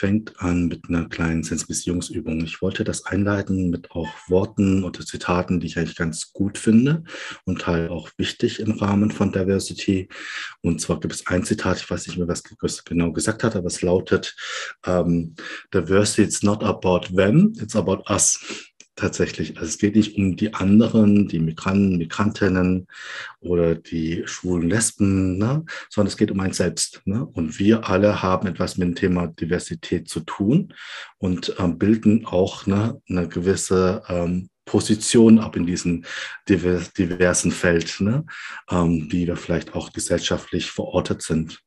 fängt an mit einer kleinen Sensibilisierungsübung. Ich wollte das einleiten mit auch Worten oder Zitaten, die ich eigentlich ganz gut finde und halt auch wichtig im Rahmen von Diversity. Und zwar gibt es ein Zitat, ich weiß nicht mehr, was genau gesagt hat, aber es lautet, ähm, Diversity is not about them, it's about us tatsächlich. Also es geht nicht um die anderen, die Migranten, Migrantinnen oder die schwulen Lesben, ne? sondern es geht um ein Selbst. Ne? Und wir alle haben etwas mit dem Thema Diversität zu tun und ähm, bilden auch ne, eine gewisse ähm, Position ab in diesem diversen Feld, ne? ähm, wie wir vielleicht auch gesellschaftlich verortet sind.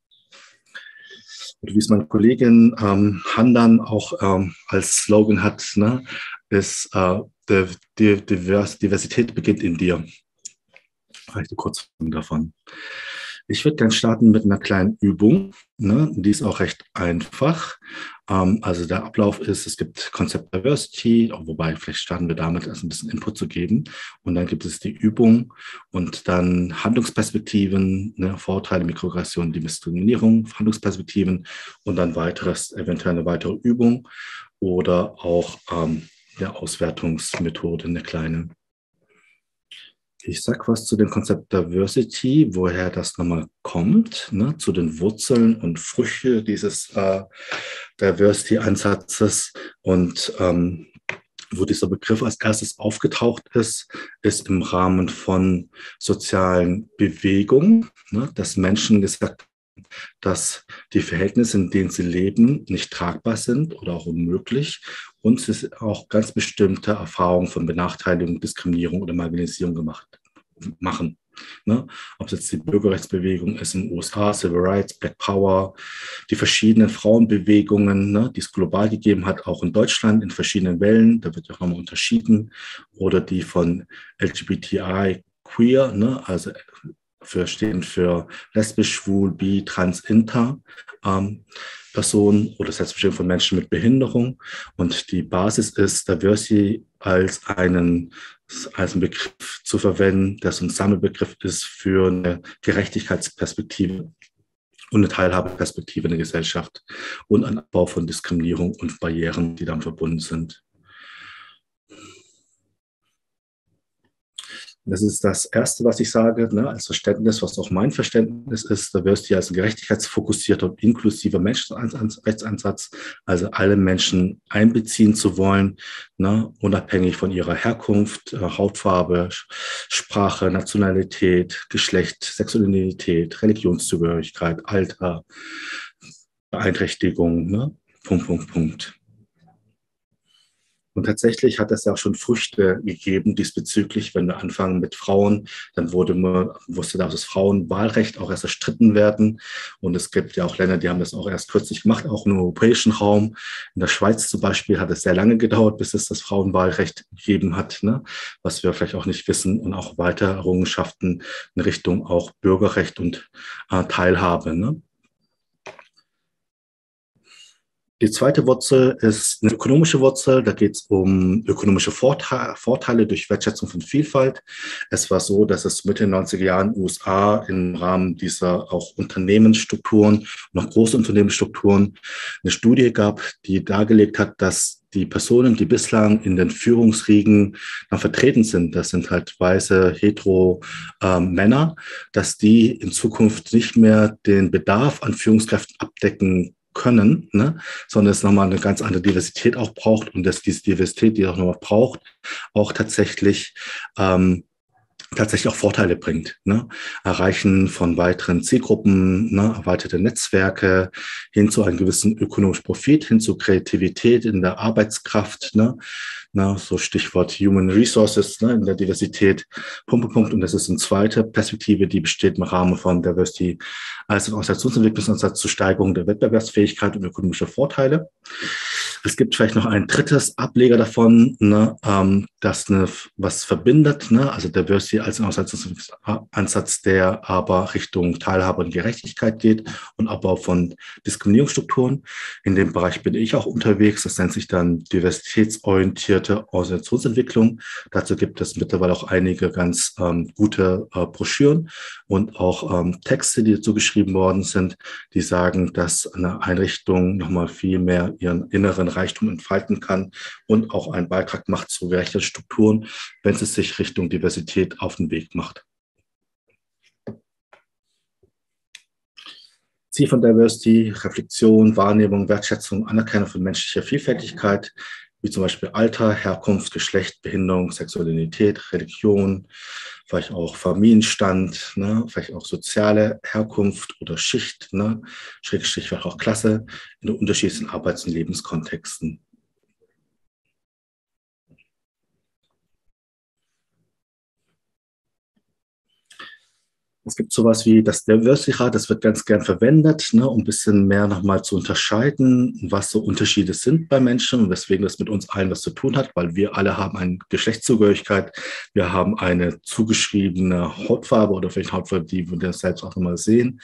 Und wie es meine Kollegin ähm, Handan auch ähm, als Slogan hat, ne, ist, äh, die, die Diversität beginnt in dir. Vielleicht eine Kurzform davon. Ich würde gerne starten mit einer kleinen Übung. Ne? Die ist auch recht einfach. Ähm, also der Ablauf ist, es gibt Konzept Diversity, wobei vielleicht starten wir damit, erst ein bisschen Input zu geben. Und dann gibt es die Übung und dann Handlungsperspektiven, ne? Vorteile, Mikroaggression, Diskriminierung, Handlungsperspektiven und dann weiteres, eventuell eine weitere Übung oder auch ähm, der Auswertungsmethode, eine kleine. Ich sage was zu dem Konzept Diversity, woher das nochmal kommt, ne, zu den Wurzeln und Früchte dieses äh, Diversity-Ansatzes und ähm, wo dieser Begriff als erstes aufgetaucht ist, ist im Rahmen von sozialen Bewegungen, ne, dass Menschen gesagt dass die Verhältnisse, in denen sie leben, nicht tragbar sind oder auch unmöglich und sie auch ganz bestimmte Erfahrungen von Benachteiligung, Diskriminierung oder Marginalisierung gemacht machen. Ne? Ob es jetzt die Bürgerrechtsbewegung ist in den USA, Civil Rights, Black Power, die verschiedenen Frauenbewegungen, ne, die es global gegeben hat, auch in Deutschland in verschiedenen Wellen, da wird ja auch nochmal unterschieden, oder die von LGBTI queer, ne, also für stehen für lesbisch, schwul, bi, trans, inter ähm, Personen oder Selbstbestimmung von Menschen mit Behinderung. Und die Basis ist Diversity als einen, als einen Begriff zu verwenden, der so ein Sammelbegriff ist für eine Gerechtigkeitsperspektive und eine Teilhabeperspektive in der Gesellschaft und ein Abbau von Diskriminierung und Barrieren, die damit verbunden sind. Das ist das Erste, was ich sage, ne, als Verständnis, was auch mein Verständnis ist. Da wirst du als ein gerechtigkeitsfokussierter und inklusiver Menschenrechtsansatz, also alle Menschen einbeziehen zu wollen, ne, unabhängig von ihrer Herkunft, äh, Hautfarbe, Sprache, Nationalität, Geschlecht, Sexualität, Religionszugehörigkeit, Alter, Beeinträchtigung, ne, Punkt, Punkt, Punkt. Und tatsächlich hat es ja auch schon Früchte gegeben diesbezüglich, wenn wir anfangen mit Frauen, dann wurde man, wusste dass das Frauenwahlrecht auch erst erstritten werden. Und es gibt ja auch Länder, die haben das auch erst kürzlich gemacht, auch im europäischen Raum. In der Schweiz zum Beispiel hat es sehr lange gedauert, bis es das Frauenwahlrecht gegeben hat, ne? was wir vielleicht auch nicht wissen und auch weitere Errungenschaften in Richtung auch Bürgerrecht und äh, Teilhabe. Ne? Die zweite Wurzel ist eine ökonomische Wurzel. Da geht es um ökonomische Vorteile durch Wertschätzung von Vielfalt. Es war so, dass es Mitte der 90er Jahren USA im Rahmen dieser auch Unternehmensstrukturen, noch große Unternehmensstrukturen, eine Studie gab, die dargelegt hat, dass die Personen, die bislang in den Führungsriegen vertreten sind, das sind halt weiße hetero äh, Männer, dass die in Zukunft nicht mehr den Bedarf an Führungskräften abdecken können, ne? sondern es nochmal eine ganz andere Diversität auch braucht und dass diese Diversität, die auch nochmal braucht, auch tatsächlich ähm, tatsächlich auch Vorteile bringt. Ne? Erreichen von weiteren Zielgruppen, ne? erweiterte Netzwerke hin zu einem gewissen ökonomischen Profit, hin zu Kreativität in der Arbeitskraft, ne? Na, so Stichwort Human Resources ne, in der Diversität. Punkt, Punkt. Und das ist eine zweite Perspektive, die besteht im Rahmen von Diversity als Organisationsentwicklungsansatz zur Steigerung der Wettbewerbsfähigkeit und ökonomischer Vorteile. Es gibt vielleicht noch ein drittes Ableger davon, ne, ähm, das eine, was verbindet, ne? also Diversity als Ansatz, der aber Richtung Teilhabe und Gerechtigkeit geht und Abbau von Diskriminierungsstrukturen. In dem Bereich bin ich auch unterwegs. Das nennt sich dann diversitätsorientierte Organisationsentwicklung. Dazu gibt es mittlerweile auch einige ganz ähm, gute äh, Broschüren und auch ähm, Texte, die dazu geschrieben worden sind, die sagen, dass eine Einrichtung nochmal viel mehr ihren inneren Reichtum entfalten kann und auch einen Beitrag macht zu Strukturen, wenn es sich Richtung Diversität auf den Weg macht. Ziel von Diversity, Reflexion, Wahrnehmung, Wertschätzung, Anerkennung von menschlicher Vielfältigkeit, wie zum Beispiel Alter, Herkunft, Geschlecht, Behinderung, Sexualität, Religion, vielleicht auch Familienstand, ne, vielleicht auch soziale Herkunft oder Schicht, ne, Schrägstrich vielleicht auch Klasse in den unterschiedlichen Arbeits- und Lebenskontexten. Es gibt sowas wie das Diversity-Rat, das wird ganz gern verwendet, ne, um ein bisschen mehr nochmal zu unterscheiden, was so Unterschiede sind bei Menschen und weswegen das mit uns allen was zu tun hat, weil wir alle haben eine Geschlechtszugehörigkeit, wir haben eine zugeschriebene Hautfarbe oder vielleicht Hautfarbe, die wir selbst auch nochmal sehen,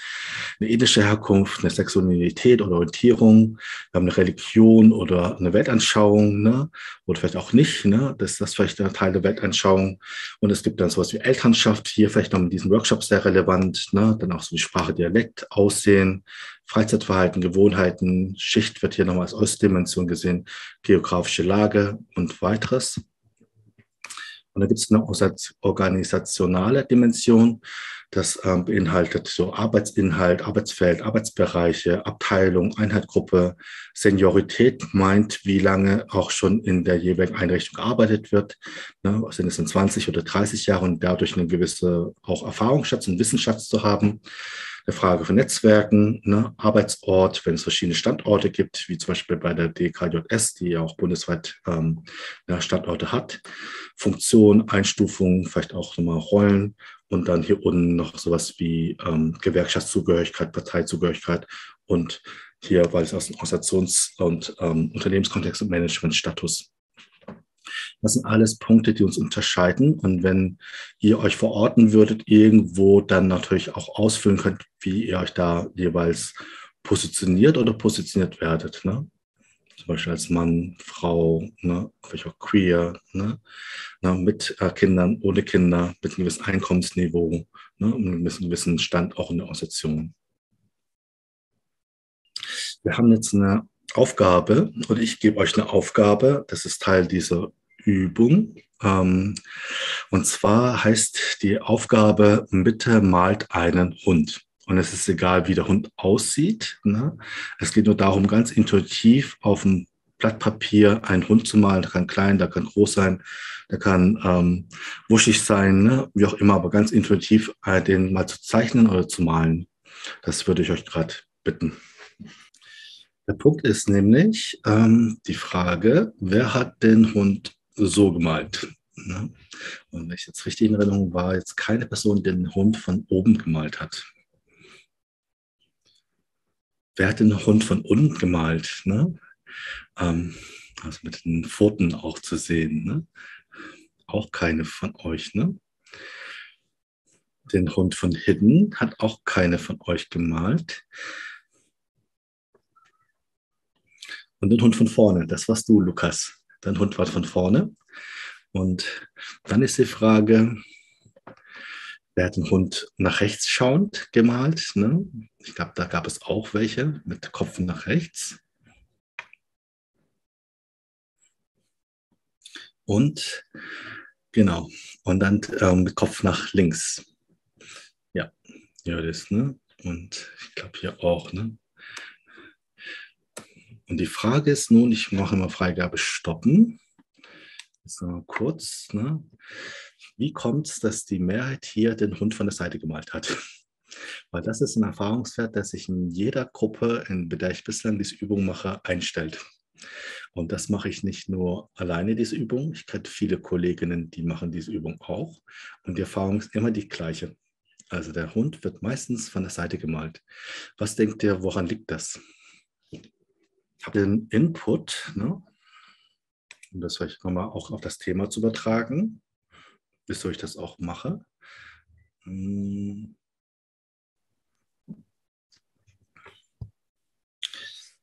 eine ethische Herkunft, eine Sexualität oder Orientierung, wir haben eine Religion oder eine Weltanschauung ne, oder vielleicht auch nicht, ne, das ist vielleicht ein Teil der Weltanschauung. Und es gibt dann sowas wie Elternschaft, hier vielleicht noch in diesem Workshop sehr relevant, ne? dann auch so wie Sprache, Dialekt, Aussehen, Freizeitverhalten, Gewohnheiten, Schicht wird hier nochmal als Ostdimension gesehen, geografische Lage und weiteres. Und da gibt es eine organisationale Dimension. Das ähm, beinhaltet so Arbeitsinhalt, Arbeitsfeld, Arbeitsbereiche, Abteilung, Einheitgruppe. Seniorität meint, wie lange auch schon in der jeweiligen Einrichtung gearbeitet wird. Ne, sind es in 20 oder 30 Jahre und dadurch eine gewisse auch Erfahrungsschatz und Wissensschatz zu haben. Eine Frage von Netzwerken, ne, Arbeitsort, wenn es verschiedene Standorte gibt, wie zum Beispiel bei der DKJS, die ja auch bundesweit ähm, Standorte hat. Funktion, Einstufung, vielleicht auch nochmal Rollen und dann hier unten noch sowas wie ähm, Gewerkschaftszugehörigkeit, Parteizugehörigkeit und hier, weil es aus dem Organisations- und ähm, Unternehmenskontext und Managementstatus. Das sind alles Punkte, die uns unterscheiden. Und wenn ihr euch verorten würdet, irgendwo dann natürlich auch ausfüllen könnt, wie ihr euch da jeweils positioniert oder positioniert werdet. Ne? Zum Beispiel als Mann, Frau, ne, vielleicht auch queer, ne, ne mit äh, Kindern, ohne Kinder, mit einem gewissen Einkommensniveau, ne, und einem gewissen Stand auch in der Organisation. Wir haben jetzt eine Aufgabe und ich gebe euch eine Aufgabe, das ist Teil dieser Übung. Ähm, und zwar heißt die Aufgabe, bitte malt einen Hund. Und es ist egal, wie der Hund aussieht. Ne? Es geht nur darum, ganz intuitiv auf dem Blatt Papier einen Hund zu malen. Der kann klein, der kann groß sein, der kann ähm, wuschig sein, ne? wie auch immer, aber ganz intuitiv äh, den mal zu zeichnen oder zu malen. Das würde ich euch gerade bitten. Der Punkt ist nämlich ähm, die Frage, wer hat den Hund so gemalt? Ne? Und wenn ich jetzt richtig in Erinnerung war, jetzt keine Person, die den Hund von oben gemalt hat. Wer hat den Hund von unten gemalt? Ne? Ähm, also mit den Pfoten auch zu sehen. Ne? Auch keine von euch. Ne? Den Hund von hinten hat auch keine von euch gemalt. Und den Hund von vorne, das warst du, Lukas. Dein Hund war von vorne. Und dann ist die Frage, Wer hat den Hund nach rechts schauend gemalt? Ne? Ich glaube, da gab es auch welche mit Kopf nach rechts. Und genau, und dann ähm, mit Kopf nach links. Ja, ja, das, ne? Und ich glaube hier auch, ne? Und die Frage ist nun, ich mache immer Freigabe stoppen. So, kurz, ne? Wie kommt es, dass die Mehrheit hier den Hund von der Seite gemalt hat? Weil das ist ein Erfahrungswert, der sich in jeder Gruppe, in der ich bislang diese Übung mache, einstellt. Und das mache ich nicht nur alleine, diese Übung. Ich kenne viele Kolleginnen, die machen diese Übung auch. Und die Erfahrung ist immer die gleiche. Also der Hund wird meistens von der Seite gemalt. Was denkt ihr, woran liegt das? Habt ihr einen Input? Ne? um das vielleicht nochmal auch auf das Thema zu übertragen, wieso ich das auch mache. Hm.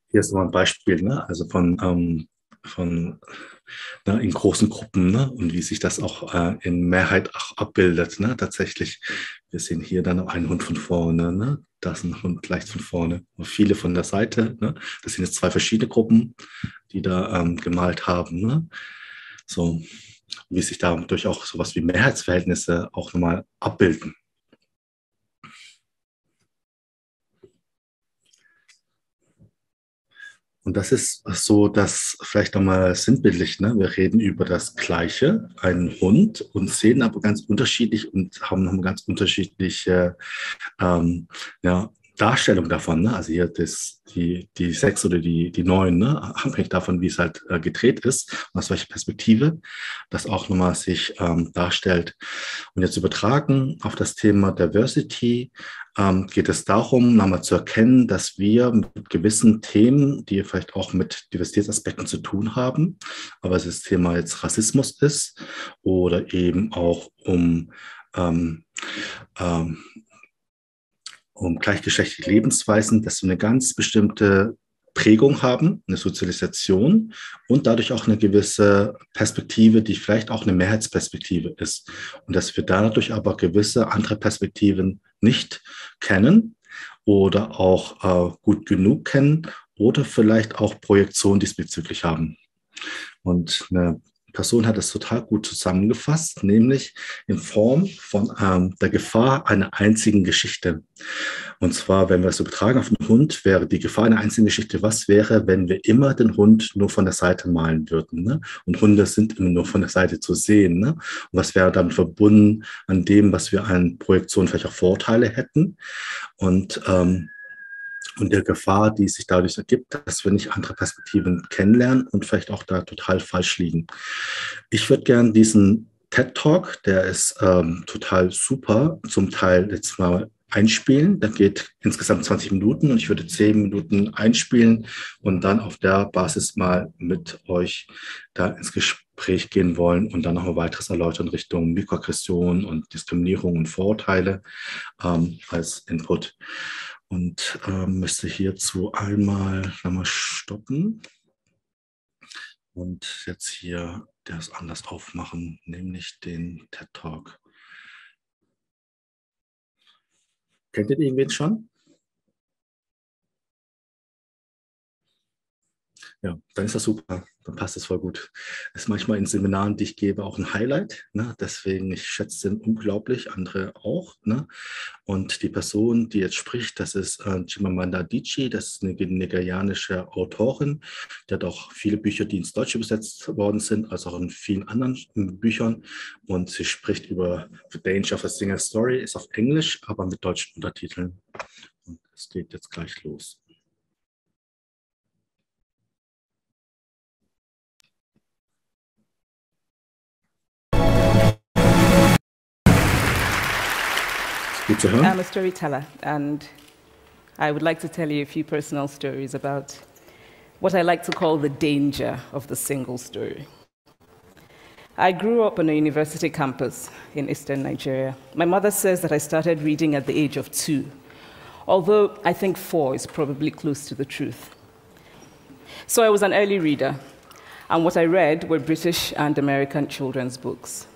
Hier ist nochmal ein Beispiel, ne? also von, ähm, von ne, in großen Gruppen ne? und wie sich das auch äh, in Mehrheit auch abbildet. Ne? Tatsächlich, wir sehen hier dann einen Hund von vorne, ne? das ist ein Hund leicht von vorne und viele von der Seite. Ne? Das sind jetzt zwei verschiedene Gruppen, die da ähm, gemalt haben. Ne? So, wie sich dadurch auch sowas wie Mehrheitsverhältnisse auch nochmal abbilden. Und das ist so, dass vielleicht nochmal sinnbildlich, ne? wir reden über das Gleiche, einen Hund und sehen aber ganz unterschiedlich und haben noch ganz unterschiedliche ähm, ja, Darstellung davon. Ne? Also hier das, die, die sechs oder die, die neun, ne? abhängig davon, wie es halt äh, gedreht ist und aus welcher Perspektive das auch nochmal sich ähm, darstellt. Und jetzt übertragen auf das Thema Diversity ähm, geht es darum, nochmal zu erkennen, dass wir mit gewissen Themen, die vielleicht auch mit Diversitätsaspekten zu tun haben, aber es das Thema jetzt Rassismus ist oder eben auch um ähm, ähm, um gleichgeschlechtliche Lebensweisen, dass wir eine ganz bestimmte Prägung haben, eine Sozialisation und dadurch auch eine gewisse Perspektive, die vielleicht auch eine Mehrheitsperspektive ist. Und dass wir dadurch aber gewisse andere Perspektiven nicht kennen oder auch äh, gut genug kennen oder vielleicht auch Projektionen diesbezüglich haben. Und eine Person hat es total gut zusammengefasst, nämlich in Form von ähm, der Gefahr einer einzigen Geschichte. Und zwar, wenn wir es übertragen auf den Hund, wäre die Gefahr einer einzigen Geschichte, was wäre, wenn wir immer den Hund nur von der Seite malen würden? Ne? Und Hunde sind immer nur von der Seite zu sehen. Ne? Und was wäre damit verbunden an dem, was wir an Projektionen vielleicht auch Vorteile hätten? Und ähm, und der Gefahr, die sich dadurch ergibt, dass wir nicht andere Perspektiven kennenlernen und vielleicht auch da total falsch liegen. Ich würde gerne diesen TED Talk, der ist ähm, total super, zum Teil jetzt mal einspielen. Der geht insgesamt 20 Minuten und ich würde 10 Minuten einspielen und dann auf der Basis mal mit euch da ins Gespräch gehen wollen und dann noch mal weiteres erläutern Richtung Mikroaggression und Diskriminierung und Vorurteile ähm, als Input und ähm, müsste hierzu einmal nochmal stoppen und jetzt hier das anders aufmachen, nämlich den TED Talk. Kennt ihr irgendwen schon? Ja, dann ist das super dann passt es voll gut. Das ist manchmal in Seminaren, die ich gebe, auch ein Highlight. Ne? Deswegen, ich schätze den unglaublich, andere auch. Ne? Und die Person, die jetzt spricht, das ist äh, Chimamanda Adichie, das ist eine nigerianische Autorin. Die hat auch viele Bücher, die ins Deutsche übersetzt worden sind, als auch in vielen anderen Büchern. Und sie spricht über The Danger of a Single Story, ist auf Englisch, aber mit deutschen Untertiteln. Und es geht jetzt gleich los. I'm a storyteller, and I would like to tell you a few personal stories about what I like to call the danger of the single story. I grew up on a university campus in eastern Nigeria. My mother says that I started reading at the age of two, although I think four is probably close to the truth. So I was an early reader, and what I read were British and American children's books.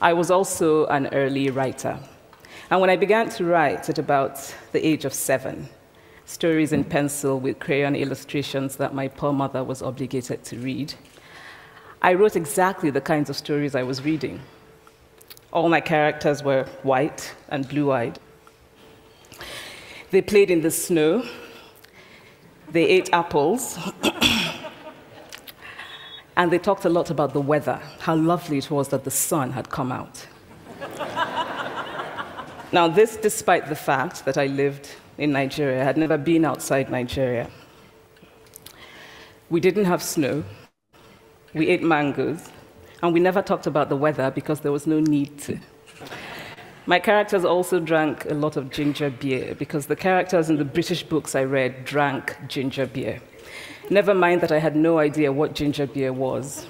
I was also an early writer. And when I began to write at about the age of seven, stories in pencil with crayon illustrations that my poor mother was obligated to read, I wrote exactly the kinds of stories I was reading. All my characters were white and blue eyed. They played in the snow, they ate apples, and they talked a lot about the weather, how lovely it was that the sun had come out. Now, this despite the fact that I lived in Nigeria, I had never been outside Nigeria. We didn't have snow, we ate mangoes, and we never talked about the weather because there was no need to. My characters also drank a lot of ginger beer because the characters in the British books I read drank ginger beer. Never mind that I had no idea what ginger beer was.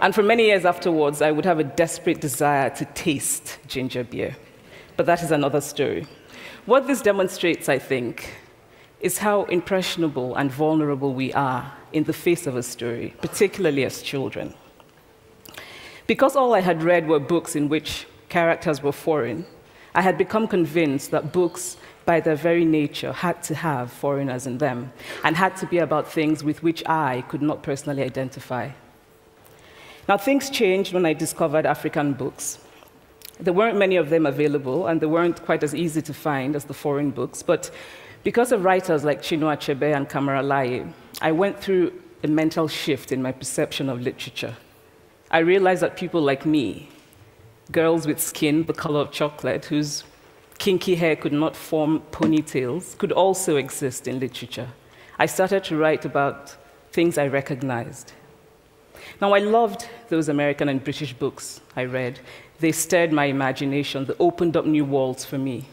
and for many years afterwards, I would have a desperate desire to taste ginger beer. But that is another story. What this demonstrates, I think, is how impressionable and vulnerable we are in the face of a story, particularly as children. Because all I had read were books in which characters were foreign, I had become convinced that books, by their very nature, had to have foreigners in them and had to be about things with which I could not personally identify. Now, things changed when I discovered African books. There weren't many of them available, and they weren't quite as easy to find as the foreign books, but because of writers like Chinua Achebe and Kamara Laye, I went through a mental shift in my perception of literature. I realized that people like me, girls with skin the color of chocolate, whose kinky hair could not form ponytails, could also exist in literature. I started to write about things I recognized. Now, I loved those American and British books I read. They stirred my imagination, they opened up new worlds for me.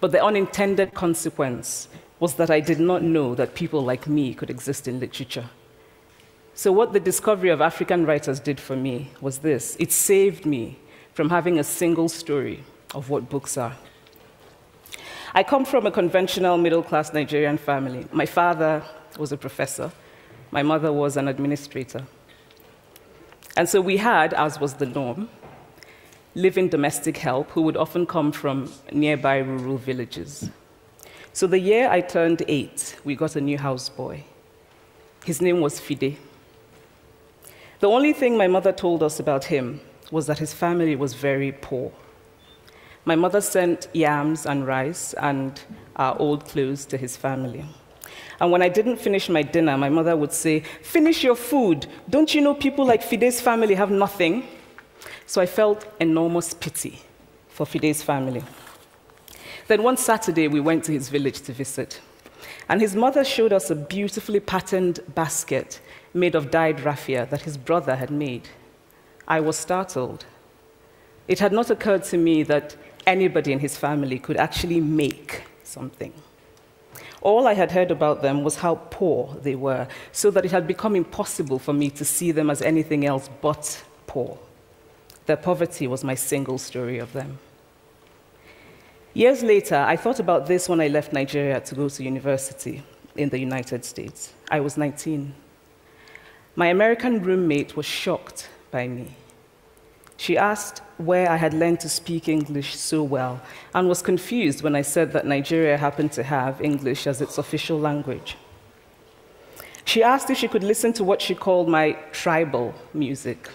But the unintended consequence was that I did not know that people like me could exist in literature. So, what the discovery of African writers did for me was this it saved me from having a single story of what books are. I come from a conventional middle class Nigerian family. My father was a professor, my mother was an administrator. And so we had, as was the norm, living domestic help who would often come from nearby rural villages. So the year I turned eight, we got a new houseboy. His name was Fide. The only thing my mother told us about him was that his family was very poor. My mother sent yams and rice and our old clothes to his family. And when I didn't finish my dinner, my mother would say, Finish your food. Don't you know people like Fide's family have nothing? So I felt enormous pity for Fide's family. Then one Saturday, we went to his village to visit. And his mother showed us a beautifully patterned basket made of dyed raffia that his brother had made. I was startled. It had not occurred to me that anybody in his family could actually make something. All I had heard about them was how poor they were, so that it had become impossible for me to see them as anything else but poor. Their poverty was my single story of them. Years later, I thought about this when I left Nigeria to go to university in the United States. I was 19. My American roommate was shocked by me. She asked where I had learned to speak English so well and was confused when I said that Nigeria happened to have English as its official language. She asked if she could listen to what she called my tribal music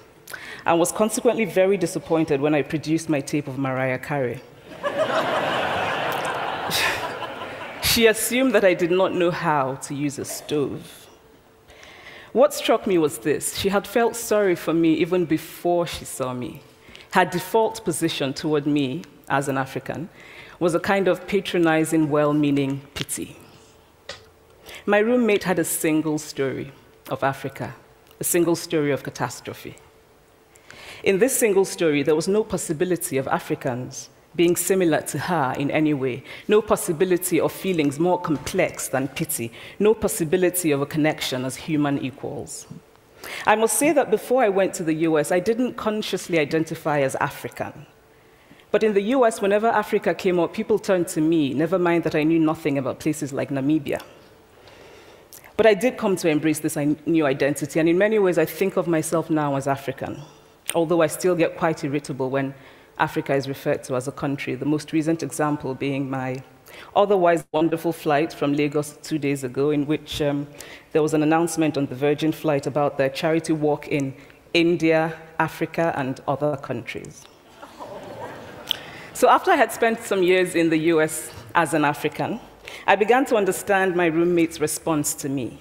and was consequently very disappointed when I produced my tape of Mariah Carey. she assumed that I did not know how to use a stove. What struck me was this she had felt sorry for me even before she saw me. Her default position toward me as an African was a kind of patronizing, well meaning pity. My roommate had a single story of Africa, a single story of catastrophe. In this single story, there was no possibility of Africans being similar to her in any way, no possibility of feelings more complex than pity, no possibility of a connection as human equals. I must say that before I went to the US, I didn't consciously identify as African. But in the US, whenever Africa came up, people turned to me, never mind that I knew nothing about places like Namibia. But I did come to embrace this new identity, and in many ways, I think of myself now as African although I still get quite irritable when Africa is referred to as a country, the most recent example being my otherwise wonderful flight from Lagos two days ago, in which um, there was an announcement on the Virgin flight about their charity walk in India, Africa, and other countries. So, after I had spent some years in the US as an African, I began to understand my roommate's response to me.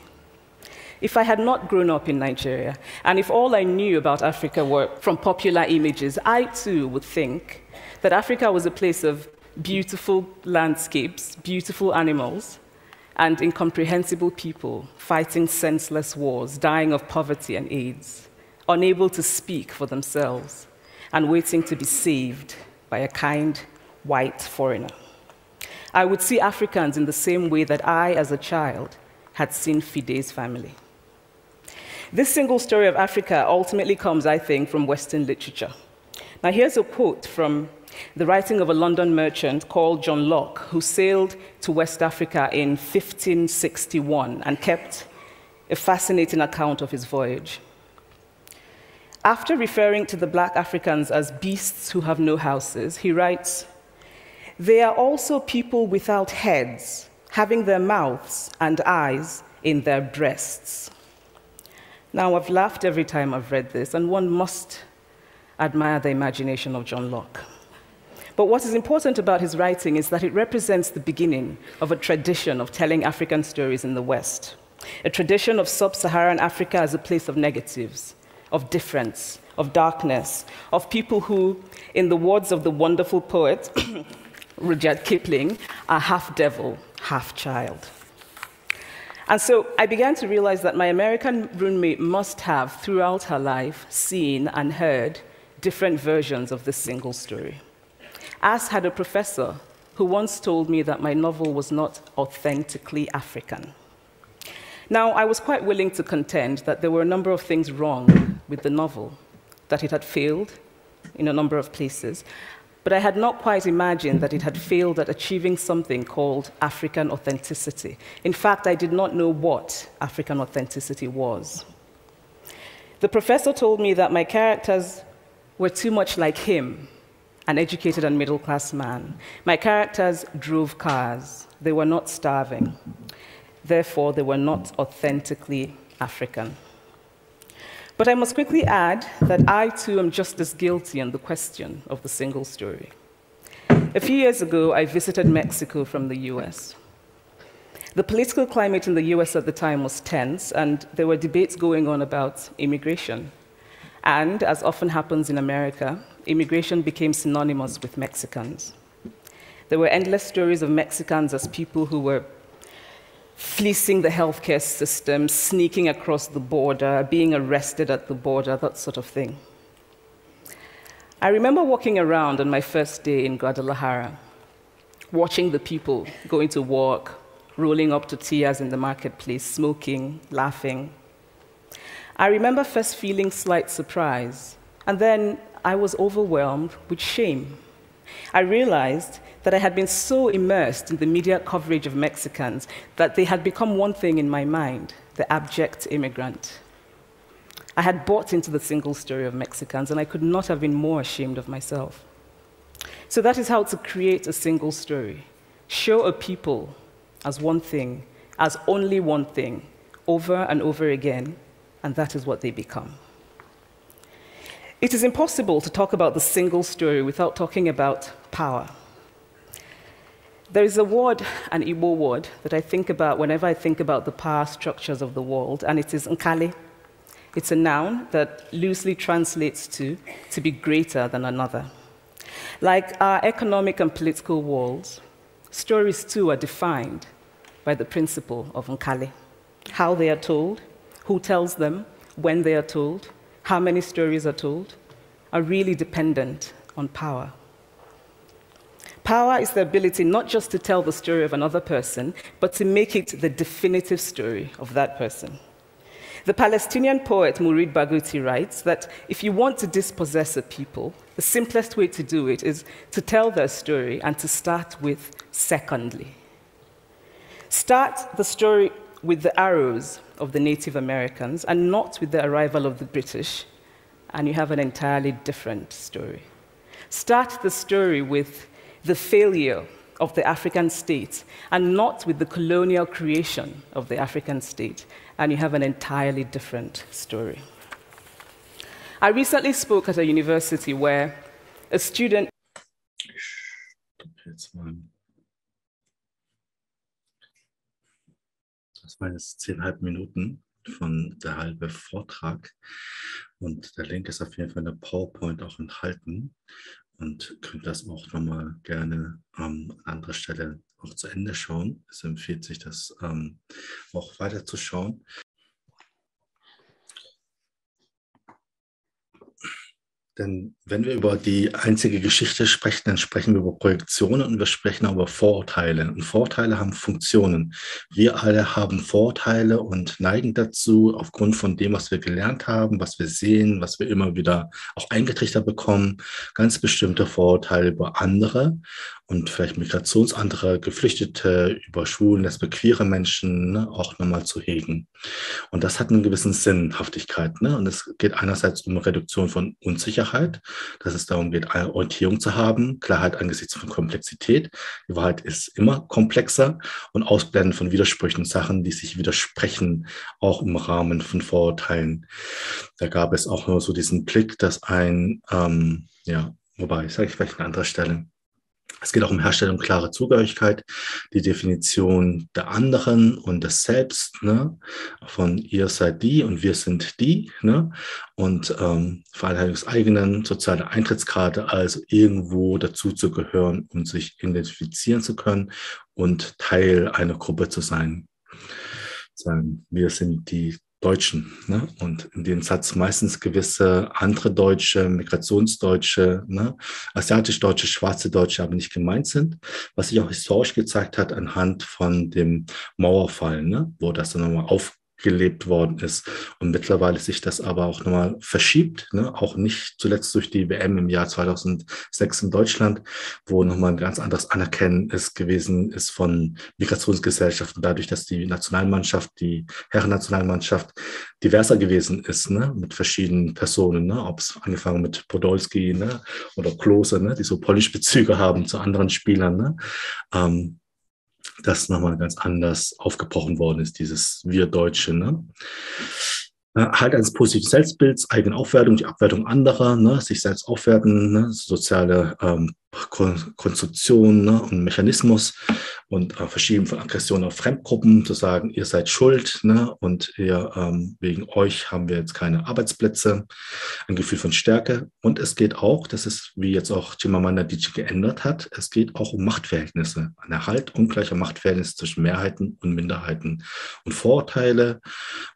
If I had not grown up in Nigeria, and if all I knew about Africa were from popular images, I too would think that Africa was a place of beautiful landscapes, beautiful animals, and incomprehensible people fighting senseless wars, dying of poverty and AIDS, unable to speak for themselves, and waiting to be saved by a kind white foreigner. I would see Africans in the same way that I, as a child, had seen Fide's family. This single story of Africa ultimately comes, I think, from Western literature. Now, here's a quote from the writing of a London merchant called John Locke, who sailed to West Africa in 1561 and kept a fascinating account of his voyage. After referring to the black Africans as beasts who have no houses, he writes, They are also people without heads, having their mouths and eyes in their breasts. Now, I've laughed every time I've read this, and one must admire the imagination of John Locke. But what is important about his writing is that it represents the beginning of a tradition of telling African stories in the West, a tradition of sub Saharan Africa as a place of negatives, of difference, of darkness, of people who, in the words of the wonderful poet Rudyard Kipling, are half devil, half child. And so I began to realize that my American roommate must have, throughout her life, seen and heard different versions of this single story. As had a professor who once told me that my novel was not authentically African. Now, I was quite willing to contend that there were a number of things wrong with the novel, that it had failed in a number of places, but I had not quite imagined that it had failed at achieving something called African authenticity. In fact, I did not know what African authenticity was. The professor told me that my characters were too much like him, an educated and middle class man. My characters drove cars, they were not starving. Therefore, they were not authentically African. But I must quickly add that I too am just as guilty on the question of the single story. A few years ago, I visited Mexico from the US. The political climate in the US at the time was tense, and there were debates going on about immigration. And, as often happens in America, immigration became synonymous with Mexicans. There were endless stories of Mexicans as people who were fleecing the healthcare system, sneaking across the border, being arrested at the border, that sort of thing. I remember walking around on my first day in Guadalajara, watching the people going to work, rolling up to tortillas in the marketplace, smoking, laughing. I remember first feeling slight surprise, and then I was overwhelmed with shame. I realized that I had been so immersed in the media coverage of Mexicans that they had become one thing in my mind the abject immigrant. I had bought into the single story of Mexicans, and I could not have been more ashamed of myself. So, that is how to create a single story show a people as one thing, as only one thing, over and over again, and that is what they become. It is impossible to talk about the single story without talking about power. There is a word, an Igbo word, that I think about whenever I think about the power structures of the world, and it is nkali. It's a noun that loosely translates to to be greater than another. Like our economic and political worlds, stories too are defined by the principle of nkali. How they are told, who tells them, when they are told, how many stories are told, are really dependent on power. Power is the ability not just to tell the story of another person, but to make it the definitive story of that person. The Palestinian poet Murid Baguti writes that if you want to dispossess a people, the simplest way to do it is to tell their story and to start with secondly. Start the story with the arrows of the Native Americans and not with the arrival of the British, and you have an entirely different story. Start the story with the failure of the African state and not with the colonial creation of the African state, and you have an entirely different story. I recently spoke at a university where a student. Waren jetzt zehnhalb Minuten von der halbe Vortrag. Und der Link ist auf jeden Fall in der PowerPoint auch enthalten und könnt das auch nochmal gerne ähm, an anderer Stelle auch zu Ende schauen. Es empfiehlt sich, das ähm, auch weiterzuschauen. Denn wenn wir über die einzige Geschichte sprechen, dann sprechen wir über Projektionen und wir sprechen auch über Vorurteile. Und Vorurteile haben Funktionen. Wir alle haben Vorurteile und neigen dazu, aufgrund von dem, was wir gelernt haben, was wir sehen, was wir immer wieder auch eingetrichtert bekommen, ganz bestimmte Vorurteile über andere und vielleicht Migrationsantere, Geflüchtete, über Schwulen, lesbe, queere Menschen ne, auch nochmal zu hegen. Und das hat einen gewissen Sinnhaftigkeit. Ne? Und es geht einerseits um Reduktion von Unsicherheit, dass es darum geht, eine Orientierung zu haben, Klarheit angesichts von Komplexität. Die Wahrheit ist immer komplexer und Ausblenden von Widersprüchen, Sachen, die sich widersprechen, auch im Rahmen von Vorurteilen. Da gab es auch nur so diesen Blick, dass ein, ähm, ja, wobei, sage ich vielleicht an anderer Stelle, es geht auch um Herstellung klarer Zugehörigkeit, die Definition der anderen und des Selbst, ne? von ihr seid die und wir sind die, ne? und ähm, Vereinheitlichung des eigenen, soziale Eintrittskarte, also irgendwo dazu zu gehören und sich identifizieren zu können und Teil einer Gruppe zu sein. Sagen, wir sind die Deutschen. Ne? Und in dem Satz meistens gewisse andere Deutsche, Migrationsdeutsche, ne? asiatisch-deutsche, schwarze Deutsche aber nicht gemeint sind, was sich auch historisch gezeigt hat anhand von dem Mauerfall, ne? wo das dann nochmal auf gelebt worden ist. Und mittlerweile sich das aber auch nochmal verschiebt, ne? auch nicht zuletzt durch die WM im Jahr 2006 in Deutschland, wo nochmal ein ganz anderes Anerkennen ist gewesen ist von Migrationsgesellschaften, dadurch, dass die Nationalmannschaft, die Herren-Nationalmannschaft diverser gewesen ist, ne? mit verschiedenen Personen, ne? ob es angefangen mit Podolski ne? oder Klose, ne? die so Polish-Bezüge haben zu anderen Spielern. Ne? Ähm, das nochmal ganz anders aufgebrochen worden ist, dieses Wir Deutsche. Ne? Äh, halt eines positiven Selbstbilds, eigene Aufwertung, die Abwertung anderer, ne, sich selbst aufwerten, ne, soziale ähm, Konstruktion ne, und Mechanismus und äh, Verschieben von Aggression auf Fremdgruppen, zu sagen, ihr seid schuld ne, und ihr, ähm, wegen euch haben wir jetzt keine Arbeitsplätze, ein Gefühl von Stärke. Und es geht auch, das ist, wie jetzt auch Chimamanda Adichie geändert hat, es geht auch um Machtverhältnisse, ein Erhalt ungleicher Machtverhältnisse zwischen Mehrheiten und Minderheiten. Und Vorurteile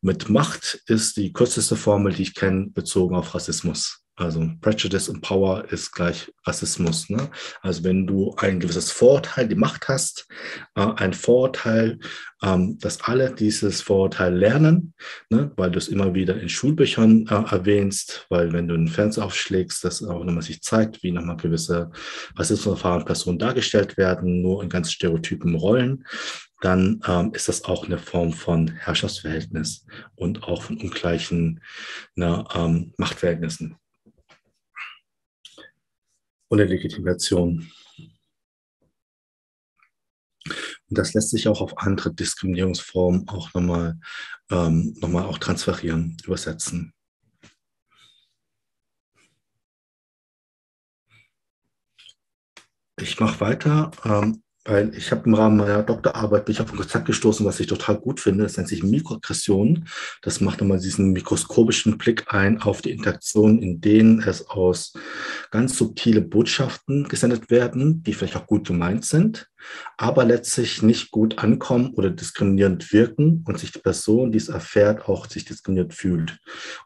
mit Macht ist die kürzeste Formel, die ich kenne, bezogen auf Rassismus. Also Prejudice und Power ist gleich Rassismus. Ne? Also wenn du ein gewisses Vorurteil, die Macht hast, äh, ein Vorurteil, ähm, dass alle dieses Vorurteil lernen, ne? weil du es immer wieder in Schulbüchern äh, erwähnst, weil wenn du einen Fernseher aufschlägst, dass auch nochmal sich zeigt, wie nochmal gewisse Rassismuserfahrene Personen dargestellt werden, nur in ganz stereotypen Rollen, dann ähm, ist das auch eine Form von Herrschaftsverhältnis und auch von ungleichen ne, ähm, Machtverhältnissen der Legitimation. Und das lässt sich auch auf andere Diskriminierungsformen auch nochmal ähm, noch auch transferieren, übersetzen. Ich mache weiter. Ähm, weil ich habe im Rahmen meiner Doktorarbeit bin ich auf ein Konzept gestoßen, was ich total gut finde. Das nennt sich Mikroaggression. Das macht nochmal diesen mikroskopischen Blick ein auf die Interaktion, in denen es aus ganz subtile Botschaften gesendet werden, die vielleicht auch gut gemeint sind, aber letztlich nicht gut ankommen oder diskriminierend wirken und sich die Person, die es erfährt, auch sich diskriminiert fühlt.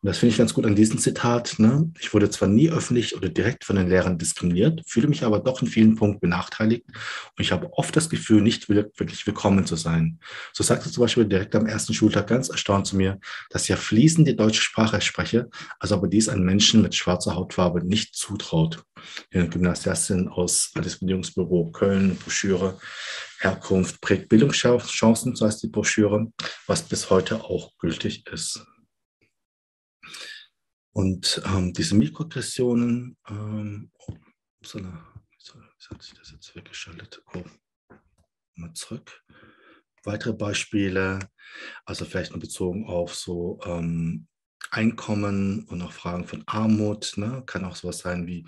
Und das finde ich ganz gut an diesem Zitat. Ne? Ich wurde zwar nie öffentlich oder direkt von den Lehrern diskriminiert, fühle mich aber doch in vielen Punkten benachteiligt und ich habe oft das Gefühl, nicht wirklich willkommen zu sein. So sagte zum Beispiel direkt am ersten Schultag ganz erstaunt zu mir, dass ich ja fließend die deutsche Sprache spreche, also aber dies an Menschen mit schwarzer Hautfarbe nicht zutraut. Eine Gymnasiastin aus Diskriminierungsbüro Köln, Broschüre Herkunft prägt Bildungschancen, so heißt die Broschüre, was bis heute auch gültig ist. Und ähm, diese Mikroaggressionen, ähm, oh, wie hat sich das jetzt weggeschaltet? Oh, mal zurück. Weitere Beispiele, also vielleicht nur bezogen auf so ähm, Einkommen und auch Fragen von Armut. Ne? Kann auch sowas sein wie,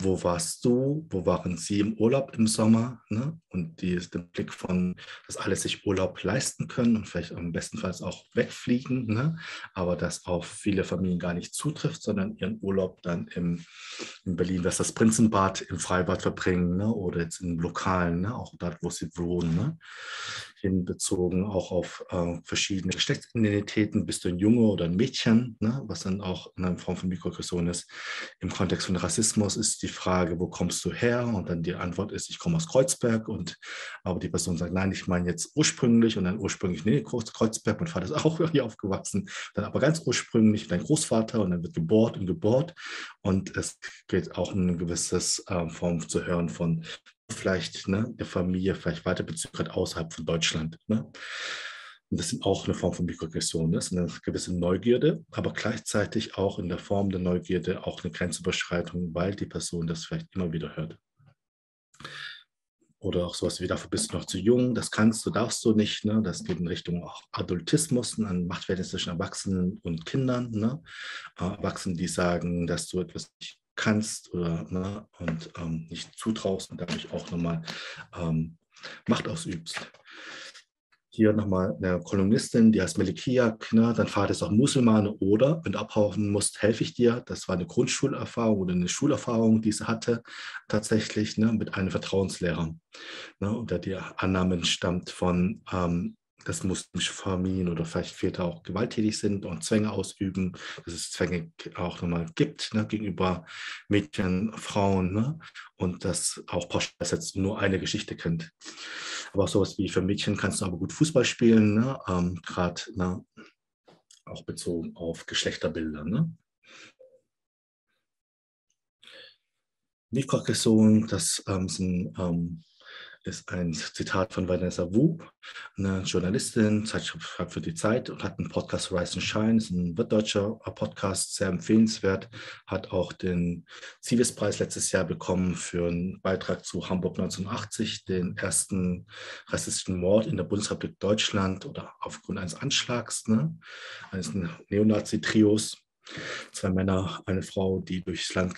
wo warst du? Wo waren Sie im Urlaub im Sommer? Ne? Und die, der Blick von, dass alle sich Urlaub leisten können und vielleicht am bestenfalls auch wegfliegen, ne? aber das auf viele Familien gar nicht zutrifft, sondern ihren Urlaub dann im, in Berlin, was das Prinzenbad im Freibad verbringen ne? oder jetzt in Lokalen, ne? auch dort, wo sie wohnen. Ne? hinbezogen, auch auf äh, verschiedene Geschlechtsidentitäten. Bist du ein Junge oder ein Mädchen? Ne, was dann auch eine Form von Mikroaggression ist. Im Kontext von Rassismus ist die Frage, wo kommst du her? Und dann die Antwort ist, ich komme aus Kreuzberg. Und aber die Person sagt, nein, ich meine jetzt ursprünglich und dann ursprünglich, nee, Kreuzberg, mein Vater ist auch hier aufgewachsen. Dann aber ganz ursprünglich dein Großvater und dann wird gebohrt und gebohrt. Und es geht auch eine gewisse äh, Form zu hören von vielleicht ne, der Familie, vielleicht weiter Bezug hat außerhalb von Deutschland. Ne? Und das sind auch eine Form von Mikroaggression. Das ist eine gewisse Neugierde, aber gleichzeitig auch in der Form der Neugierde auch eine Grenzüberschreitung, weil die Person das vielleicht immer wieder hört. Oder auch sowas wie, dafür bist du noch zu jung, das kannst du, darfst du nicht. Ne? Das geht in Richtung auch Adultismus, an Machtverhältnis zwischen Erwachsenen und Kindern. Ne? Äh, Erwachsene, die sagen, dass du etwas nicht kannst oder ne, und ähm, nicht zutraust und dadurch auch nochmal ähm, Macht ausübst. Hier nochmal eine Kolumnistin, die heißt Melikia, ne, dein Vater ist auch Musulmane oder, wenn du abhauen musst, helfe ich dir. Das war eine Grundschulerfahrung oder eine Schulerfahrung, die sie hatte, tatsächlich ne, mit einem Vertrauenslehrer. Ne, unter die Annahmen stammt von ähm, dass muslimische Familien oder vielleicht Väter auch gewalttätig sind und Zwänge ausüben, dass es Zwänge auch nochmal gibt ne, gegenüber Mädchen, Frauen ne, und dass auch pauschal jetzt nur eine Geschichte kennt. Aber auch sowas wie für Mädchen kannst du aber gut Fußball spielen, ne, ähm, gerade ne, auch bezogen auf Geschlechterbilder. Ne. Mikroaggression, das ähm, sind ähm, ist ein Zitat von Vanessa Wu, eine Journalistin, Zeitschrift für die Zeit und hat einen Podcast Rise and Shine, ist ein deutscher Podcast, sehr empfehlenswert, hat auch den Zivis-Preis letztes Jahr bekommen für einen Beitrag zu Hamburg 1980, den ersten rassistischen Mord in der Bundesrepublik Deutschland oder aufgrund eines Anschlags, ne, eines Neonazi-Trios. Zwei Männer, eine Frau, die durchs Land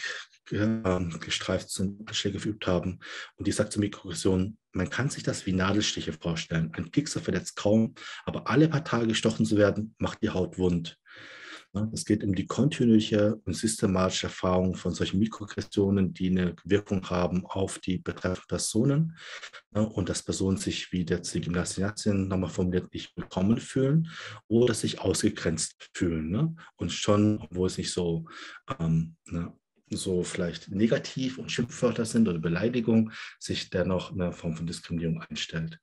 gestreift sind, Schläge verübt haben. Und die sagt zur Mikroaggression, man kann sich das wie Nadelstiche vorstellen. Ein Piekser verletzt kaum, aber alle paar Tage gestochen zu werden, macht die Haut wund. Es geht um die kontinuierliche und systematische Erfahrung von solchen Mikroaggressionen, die eine Wirkung haben auf die betreffenden Personen und dass Personen sich, wie jetzt die nochmal formuliert, nicht willkommen fühlen oder sich ausgegrenzt fühlen. Ne? Und schon, obwohl es nicht so ähm, ne, so vielleicht negativ und Schimpfwörter sind oder Beleidigung, sich dennoch eine Form von Diskriminierung einstellt.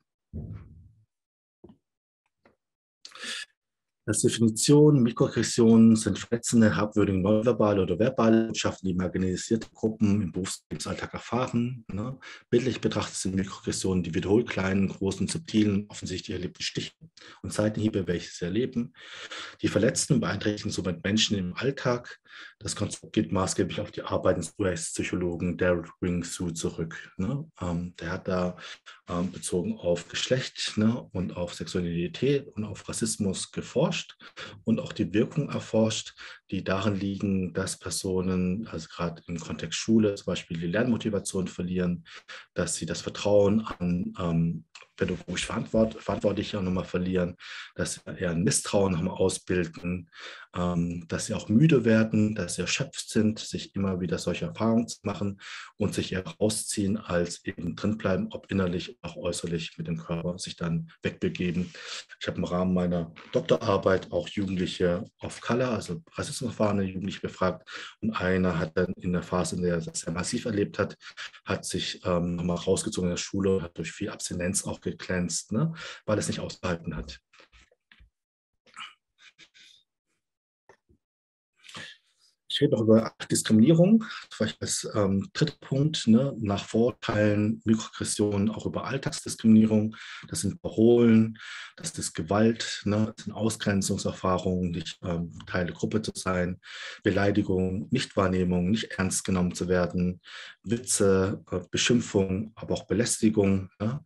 Als Definition, Mikroaggressionen sind verletzende, herabwürdige, nonverbale oder verbale Botschaften, die marginalisierte Gruppen im Berufsalltag erfahren. Ne? Bildlich betrachtet sind Mikroaggressionen die wiederholt kleinen, großen, subtilen, offensichtlich erlebten Stiche und Seitenhiebe, welche sie erleben. Die Verletzten beeinträchtigen somit Menschen im Alltag. Das Konzept geht maßgeblich auf die Arbeit des US-Psychologen Derek Ring Su zurück. Ne? Ähm, der hat da ähm, bezogen auf Geschlecht ne, und auf Sexualität und auf Rassismus geforscht und auch die Wirkung erforscht, die darin liegen, dass Personen, also gerade im Kontext Schule zum Beispiel die Lernmotivation verlieren, dass sie das Vertrauen an ähm, pädagogisch verantwort Verantwortliche nochmal verlieren, dass sie eher ein Misstrauen nochmal ausbilden, dass sie auch müde werden, dass sie erschöpft sind, sich immer wieder solche Erfahrungen zu machen und sich eher rausziehen, als eben drinbleiben, ob innerlich, auch äußerlich mit dem Körper sich dann wegbegeben. Ich habe im Rahmen meiner Doktorarbeit auch Jugendliche auf Color, also rassismuserfahrene Jugendliche befragt und einer hat dann in der Phase, in der er das sehr massiv erlebt hat, hat sich ähm, nochmal rausgezogen in der Schule, hat durch viel Abstinenz auch geglänzt, ne? weil es nicht ausgehalten hat. Rede noch über Diskriminierung, vielleicht als ähm, dritter Punkt, ne, nach Vorteilen, Mikroaggressionen, auch über Alltagsdiskriminierung. Das sind Parolen, das ist Gewalt, ne, das sind Ausgrenzungserfahrungen, nicht ähm, Teil der Gruppe zu sein, Beleidigung, Nichtwahrnehmung, nicht ernst genommen zu werden, Witze, äh, Beschimpfung, aber auch Belästigung. Ne,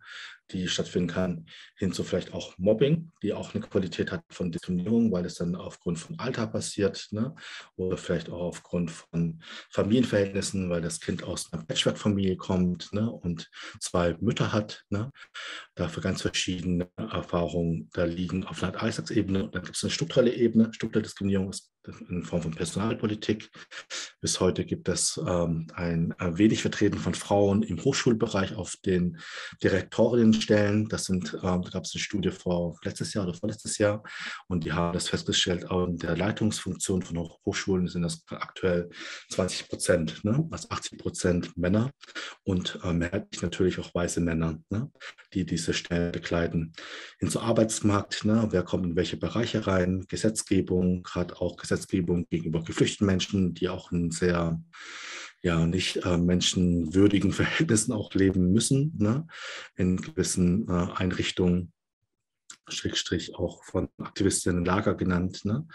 die stattfinden kann, hin zu vielleicht auch Mobbing, die auch eine Qualität hat von Diskriminierung, weil es dann aufgrund von Alter passiert ne? oder vielleicht auch aufgrund von Familienverhältnissen, weil das Kind aus einer Patchwork-Familie kommt ne? und zwei Mütter hat. Ne? Dafür ganz verschiedene Erfahrungen da liegen auf einer Alltagsebene. Dann gibt es eine strukturelle Ebene. Strukturelle Diskriminierung ist in Form von Personalpolitik. Bis heute gibt es ähm, ein wenig Vertreten von Frauen im Hochschulbereich auf den Direktorinnenstellen. Das sind, ähm, da gab es eine Studie vor letztes Jahr oder vorletztes Jahr und die haben das festgestellt, auch in der Leitungsfunktion von Hochschulen sind das aktuell 20 Prozent, ne? also 80 Prozent Männer und äh, mehrheitlich natürlich auch weiße Männer, ne? die diese Stellen bekleiden. Hin zum Arbeitsmarkt, ne? wer kommt in welche Bereiche rein, Gesetzgebung, gerade auch Gesetzgebung Gesetzgebung gegenüber geflüchteten Menschen, die auch in sehr ja nicht äh, menschenwürdigen Verhältnissen auch leben müssen, ne? in gewissen äh, Einrichtungen, Schrägstrich auch von Aktivistinnen Lager genannt, ne?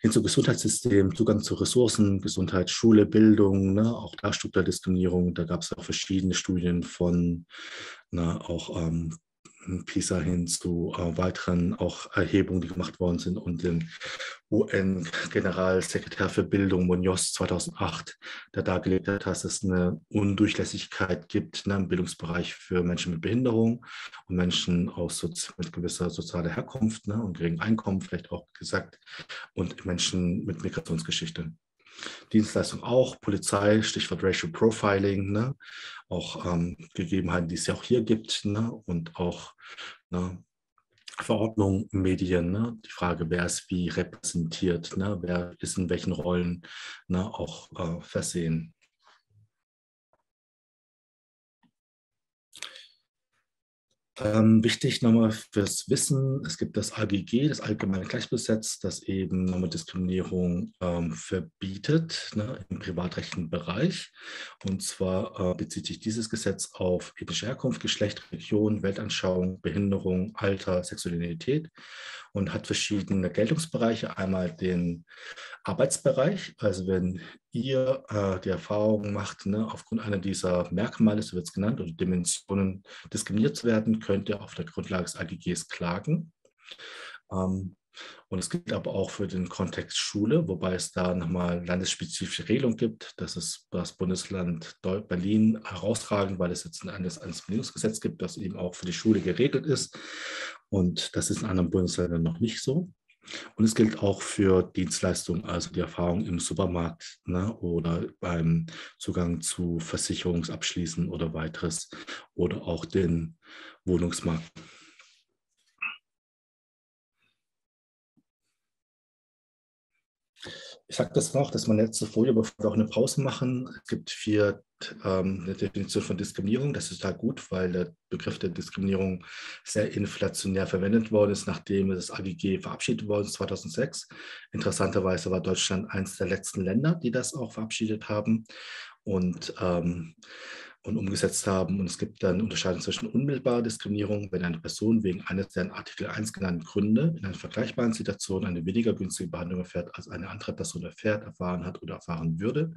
hin zum Gesundheitssystem, Zugang zu Ressourcen, Gesundheit, Schule, Bildung, ne? auch da Strukturdiskriminierung, da gab es auch verschiedene Studien von ne? auch ähm, PISA hin zu äh, weiteren auch Erhebungen, die gemacht worden sind und den UN-Generalsekretär für Bildung Munoz 2008, der dargelegt hat, dass es eine Undurchlässigkeit gibt ne, im Bildungsbereich für Menschen mit Behinderung und Menschen aus mit gewisser sozialer Herkunft ne, und geringem Einkommen, vielleicht auch gesagt, und Menschen mit Migrationsgeschichte. Dienstleistung auch, Polizei, Stichwort Racial Profiling, ne? auch ähm, Gegebenheiten, die es ja auch hier gibt ne? und auch ne? Verordnung, Medien, ne? die Frage, wer ist wie repräsentiert, ne? wer ist in welchen Rollen ne? auch äh, versehen. Ähm, wichtig nochmal fürs Wissen, es gibt das AGG, das Allgemeine Gleichgesetz, das eben nochmal Diskriminierung ähm, verbietet ne, im privatrechtlichen Bereich. Und zwar äh, bezieht sich dieses Gesetz auf ethnische Herkunft, Geschlecht, Religion, Weltanschauung, Behinderung, Alter, Sexualität und hat verschiedene Geltungsbereiche. Einmal den Arbeitsbereich, also wenn ihr äh, die Erfahrung macht, ne, aufgrund einer dieser Merkmale, so wird es genannt, oder Dimensionen diskriminiert zu werden, könnt ihr auf der Grundlage des AGGs klagen. Ähm, und es gilt aber auch für den Kontext Schule, wobei es da nochmal landesspezifische Regelungen gibt. Das ist das Bundesland Berlin herausragend, weil es jetzt ein Antidiskriminierungsgesetz gibt, das eben auch für die Schule geregelt ist. Und das ist in anderen Bundesländern noch nicht so. Und es gilt auch für Dienstleistungen, also die Erfahrung im Supermarkt ne, oder beim Zugang zu Versicherungsabschließen oder weiteres oder auch den Wohnungsmarkt. Ich sage das noch, dass man letzte Folie, bevor wir auch eine Pause machen. Es gibt vier eine Definition von Diskriminierung. Das ist total gut, weil der Begriff der Diskriminierung sehr inflationär verwendet worden ist, nachdem das AGG verabschiedet worden ist 2006. Interessanterweise war Deutschland eines der letzten Länder, die das auch verabschiedet haben. Und ähm, und umgesetzt haben. Und es gibt dann Unterscheidung zwischen unmittelbarer Diskriminierung, wenn eine Person wegen eines der in Artikel 1 genannten Gründe in einer vergleichbaren Situation eine weniger günstige Behandlung erfährt, als eine andere Person erfährt, erfahren hat oder erfahren würde.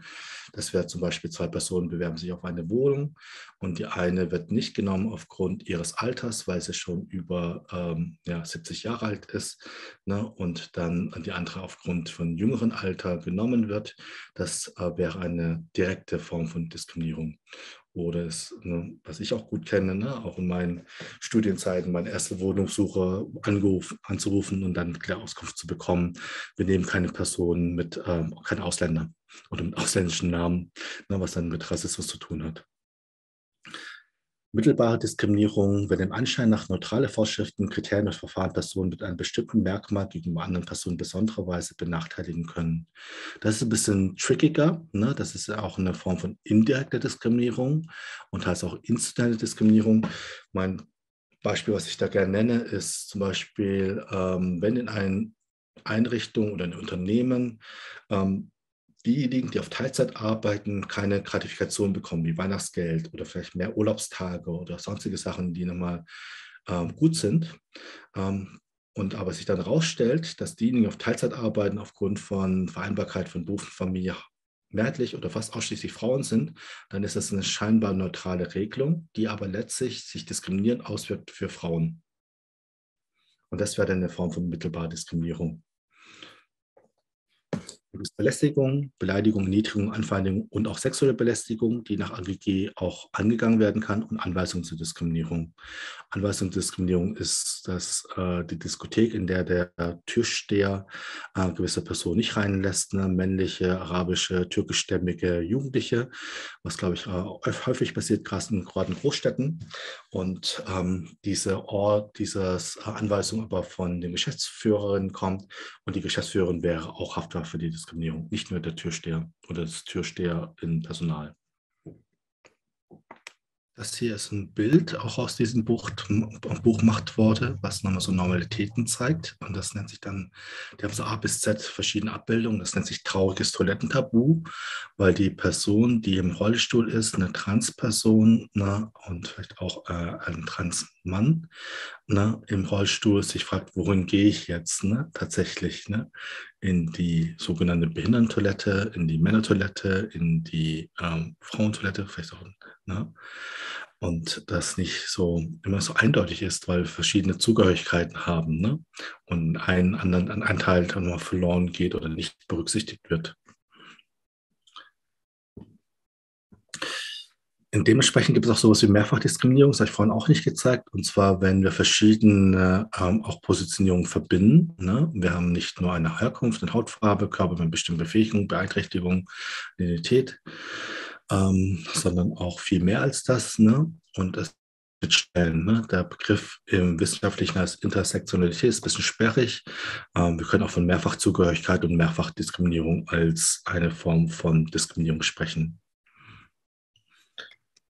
Das wäre zum Beispiel zwei Personen bewerben sich auf eine Wohnung und die eine wird nicht genommen aufgrund ihres Alters, weil sie schon über ähm, ja, 70 Jahre alt ist ne, und dann die andere aufgrund von jüngeren Alter genommen wird. Das äh, wäre eine direkte Form von Diskriminierung oder es, ne, was ich auch gut kenne, ne, auch in meinen Studienzeiten, meine erste Wohnungssuche anzurufen und dann Auskunft zu bekommen. Wir nehmen keine Personen mit, ähm, keine Ausländer oder mit ausländischen Namen, ne, was dann mit Rassismus zu tun hat. Mittelbare Diskriminierung, wenn im Anschein nach neutrale Vorschriften, Kriterien und Verfahren Personen mit einem bestimmten Merkmal gegenüber anderen Personen besonderer Weise benachteiligen können. Das ist ein bisschen trickiger. Ne? Das ist auch eine Form von indirekter Diskriminierung und heißt auch institutionelle Diskriminierung. Mein Beispiel, was ich da gerne nenne, ist zum Beispiel, ähm, wenn in einer Einrichtung oder ein Unternehmen ähm, diejenigen, die auf Teilzeit arbeiten, keine Gratifikation bekommen, wie Weihnachtsgeld oder vielleicht mehr Urlaubstage oder sonstige Sachen, die nochmal ähm, gut sind. Ähm, und aber sich dann herausstellt, dass diejenigen, die auf Teilzeit arbeiten, aufgrund von Vereinbarkeit von Beruf und Familie mehrheitlich oder fast ausschließlich Frauen sind, dann ist das eine scheinbar neutrale Regelung, die aber letztlich sich diskriminierend auswirkt für Frauen. Und das wäre dann eine Form von mittelbarer Diskriminierung. Belästigung, Beleidigung, Niedrigung, Anfeindung und auch sexuelle Belästigung, die nach AGG auch angegangen werden kann und Anweisung zur Diskriminierung. Anweisung zur Diskriminierung ist das, äh, die Diskothek, in der der Türsteher äh, gewisse Personen nicht reinlässt, ne? männliche, arabische, türkischstämmige Jugendliche, was, glaube ich, äh, häufig passiert, gerade in, in Großstädten. Und ähm, diese Ort, diese Anweisung aber von den Geschäftsführerinnen kommt und die Geschäftsführerin wäre auch haftbar für die Diskriminierung, nicht nur der Türsteher oder das Türsteher in Personal. Das hier ist ein Bild auch aus diesem Buch, Buch Machtworte, was nochmal so Normalitäten zeigt. Und das nennt sich dann, die haben so A bis Z verschiedene Abbildungen. Das nennt sich trauriges Toilettentabu, weil die Person, die im Rollstuhl ist, eine Transperson ne, und vielleicht auch äh, ein Transmann ne, im Rollstuhl sich fragt, wohin gehe ich jetzt ne, tatsächlich? Ne? In die sogenannte Behindertentoilette, in die Männertoilette, in die ähm, Frauentoilette, vielleicht auch. Ne? und das nicht so immer so eindeutig ist, weil verschiedene Zugehörigkeiten haben ne? und ein, anderen, ein Teil dann mal verloren geht oder nicht berücksichtigt wird. Und dementsprechend gibt es auch sowas wie Mehrfachdiskriminierung, das habe ich vorhin auch nicht gezeigt. Und zwar, wenn wir verschiedene ähm, auch Positionierungen verbinden. Ne? Wir haben nicht nur eine Herkunft, eine Hautfarbe, Körper mit bestimmten Befähigungen, Beeinträchtigung, Identität, ähm, sondern auch viel mehr als das. Ne? Und es wird stellen. Ne? Der Begriff im Wissenschaftlichen als Intersektionalität ist ein bisschen sperrig. Ähm, wir können auch von Mehrfachzugehörigkeit und Mehrfachdiskriminierung als eine Form von Diskriminierung sprechen.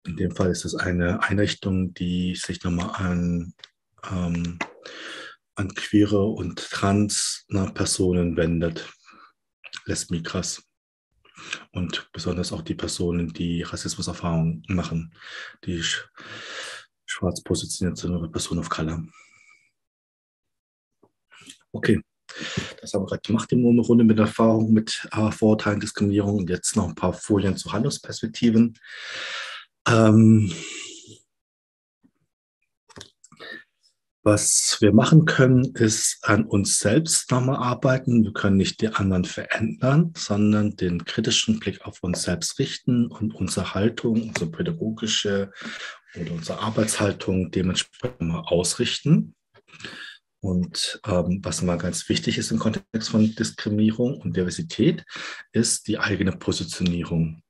In dem Fall ist es eine Einrichtung, die sich nochmal an, ähm, an queere und trans Personen wendet. Lesben krass und besonders auch die Personen, die Rassismuserfahrungen machen, die sch schwarz positioniert sind oder Personen of Color. Okay, das haben wir gerade gemacht, die Runde mit Erfahrung mit äh, Vorurteilen, Diskriminierung und jetzt noch ein paar Folien zu Handlungsperspektiven. Ähm, Was wir machen können, ist an uns selbst nochmal arbeiten. Wir können nicht die anderen verändern, sondern den kritischen Blick auf uns selbst richten und unsere Haltung, unsere pädagogische oder unsere Arbeitshaltung dementsprechend mal ausrichten. Und ähm, was mal ganz wichtig ist im Kontext von Diskriminierung und Diversität, ist die eigene Positionierung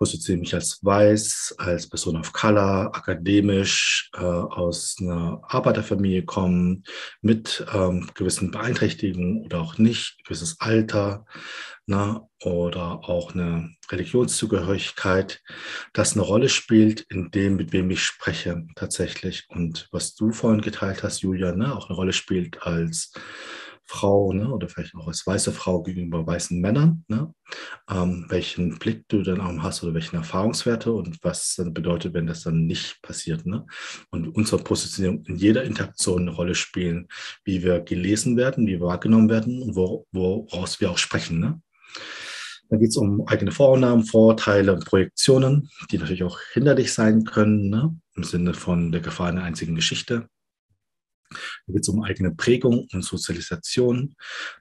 positioniere mich als weiß, als Person of Color, akademisch, äh, aus einer Arbeiterfamilie kommen, mit ähm, gewissen Beeinträchtigungen oder auch nicht, gewisses Alter ne, oder auch eine Religionszugehörigkeit, das eine Rolle spielt in dem, mit wem ich spreche tatsächlich. Und was du vorhin geteilt hast, Julia, ne, auch eine Rolle spielt als Frau ne, oder vielleicht auch als weiße Frau gegenüber weißen Männern, ne, ähm, welchen Blick du dann auch hast oder welchen Erfahrungswerte und was dann bedeutet, wenn das dann nicht passiert. Ne? Und unsere Positionierung in jeder Interaktion eine Rolle spielen, wie wir gelesen werden, wie wir wahrgenommen werden und wo, woraus wir auch sprechen. Ne? Dann geht es um eigene Vornamen, Vorurteile und Projektionen, die natürlich auch hinderlich sein können, ne? im Sinne von der Gefahr einer einzigen Geschichte. Da geht es um eigene Prägung und Sozialisation.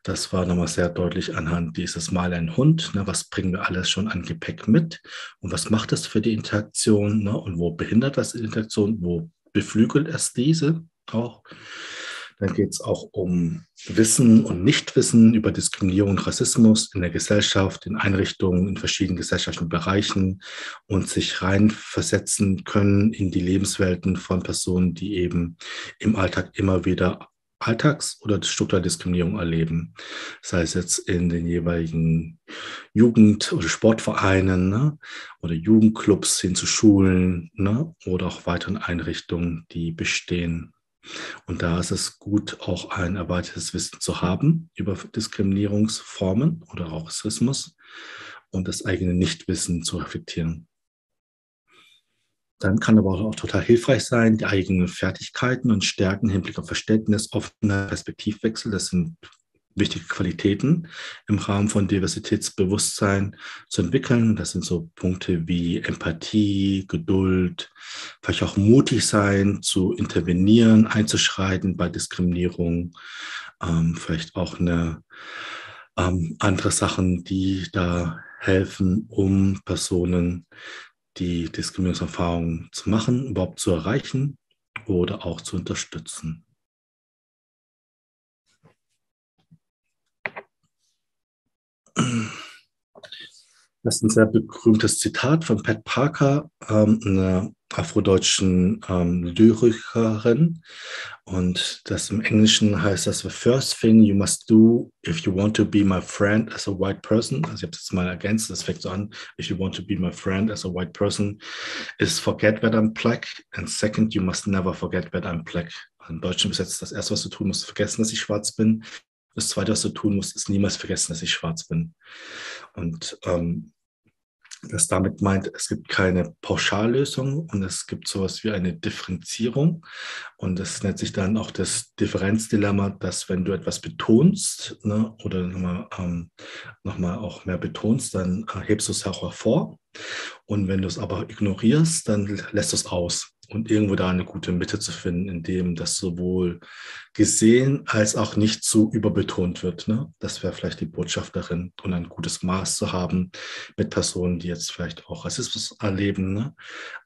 Das war nochmal sehr deutlich anhand dieses Mal ein Hund. Ne, was bringen wir alles schon an Gepäck mit? Und was macht das für die Interaktion? Ne? Und wo behindert das die Interaktion? Wo beflügelt es diese auch? Dann geht es auch um Wissen und Nichtwissen über Diskriminierung und Rassismus in der Gesellschaft, in Einrichtungen, in verschiedenen gesellschaftlichen Bereichen und sich reinversetzen können in die Lebenswelten von Personen, die eben im Alltag immer wieder Alltags- oder Strukturdiskriminierung erleben, sei es jetzt in den jeweiligen Jugend- oder Sportvereinen ne, oder Jugendclubs hin zu Schulen ne, oder auch weiteren Einrichtungen, die bestehen. Und da ist es gut, auch ein erweitertes Wissen zu haben über Diskriminierungsformen oder auch Rassismus und das eigene Nichtwissen zu reflektieren. Dann kann aber auch total hilfreich sein, die eigenen Fertigkeiten und Stärken im Hinblick auf Verständnis, offener Perspektivwechsel, das sind wichtige Qualitäten im Rahmen von Diversitätsbewusstsein zu entwickeln. Das sind so Punkte wie Empathie, Geduld, vielleicht auch mutig sein, zu intervenieren, einzuschreiten bei Diskriminierung, ähm, vielleicht auch eine ähm, andere Sachen, die da helfen, um Personen, die Diskriminierungserfahrungen zu machen, überhaupt zu erreichen oder auch zu unterstützen. Das ist ein sehr berühmtes Zitat von Pat Parker, ähm, einer afrodeutschen ähm, Lyrikerin. Und das im Englischen heißt das, the first thing you must do if you want to be my friend as a white person, also ich habe es jetzt mal ergänzt, das fängt so an, if you want to be my friend as a white person, is forget that I'm black. And second, you must never forget that I'm black. Im Deutschen übersetzt das erste, was du tun musst, vergessen, dass ich schwarz bin. Das Zweite, was du tun musst, ist niemals vergessen, dass ich schwarz bin. Und ähm, das damit meint, es gibt keine Pauschallösung und es gibt sowas wie eine Differenzierung. Und das nennt sich dann auch das Differenzdilemma, dass wenn du etwas betonst ne, oder nochmal ähm, noch auch mehr betonst, dann äh, hebst du es auch hervor. Und wenn du es aber ignorierst, dann lässt du es aus und irgendwo da eine gute Mitte zu finden, in dem das sowohl gesehen als auch nicht zu überbetont wird. Ne? Das wäre vielleicht die Botschaft darin und ein gutes Maß zu haben mit Personen, die jetzt vielleicht auch Rassismus erleben. Ne?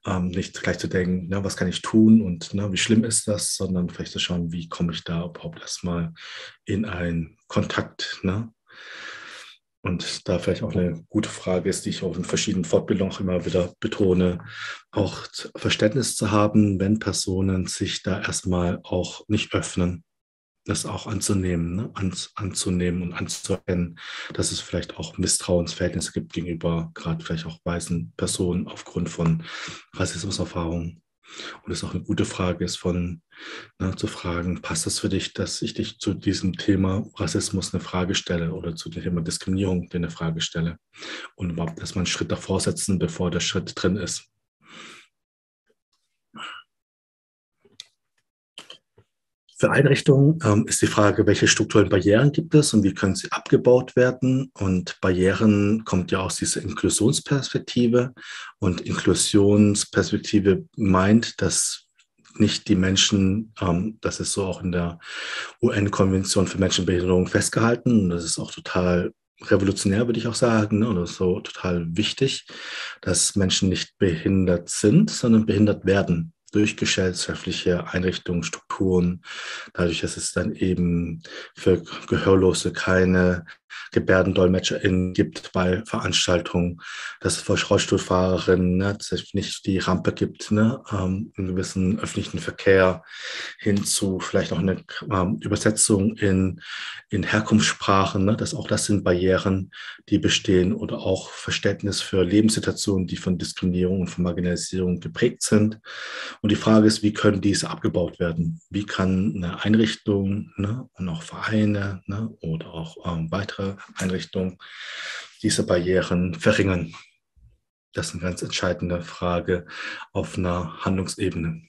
Ähm, nicht gleich zu denken, ne, was kann ich tun und ne, wie schlimm ist das, sondern vielleicht zu schauen, wie komme ich da überhaupt erstmal in einen Kontakt. Ne? Und da vielleicht auch eine gute Frage ist, die ich auch in verschiedenen Fortbildungen auch immer wieder betone, auch Verständnis zu haben, wenn Personen sich da erstmal auch nicht öffnen, das auch anzunehmen, ne? An, anzunehmen und anzuerkennen, dass es vielleicht auch Misstrauensverhältnisse gibt gegenüber gerade vielleicht auch weißen Personen aufgrund von Rassismuserfahrungen. Und es auch eine gute Frage ist, von ne, zu fragen, passt das für dich, dass ich dich zu diesem Thema Rassismus eine Frage stelle oder zu dem Thema Diskriminierung dir eine Frage stelle und überhaupt erstmal einen Schritt davor setzen, bevor der Schritt drin ist. Für Einrichtungen ähm, ist die Frage, welche strukturellen Barrieren gibt es und wie können sie abgebaut werden. Und Barrieren kommt ja aus dieser Inklusionsperspektive. Und Inklusionsperspektive meint, dass nicht die Menschen, ähm, das ist so auch in der UN-Konvention für Menschenbehinderung festgehalten. Und das ist auch total revolutionär, würde ich auch sagen, ne? oder so total wichtig, dass Menschen nicht behindert sind, sondern behindert werden durch gesellschaftliche Einrichtungen, Strukturen, dadurch, dass es dann eben für Gehörlose keine GebärdendolmetscherInnen gibt bei Veranstaltungen, dass es für Rollstuhlfahrerinnen ne, nicht die Rampe gibt, ne, ähm, im gewissen öffentlichen Verkehr hin zu vielleicht auch eine ähm, Übersetzung in, in Herkunftssprachen, ne, dass auch das sind Barrieren, die bestehen oder auch Verständnis für Lebenssituationen, die von Diskriminierung und von Marginalisierung geprägt sind. Und die Frage ist, wie können diese abgebaut werden? Wie kann eine Einrichtung ne, und auch Vereine ne, oder auch ähm, weitere Einrichtungen diese Barrieren verringern? Das ist eine ganz entscheidende Frage auf einer Handlungsebene.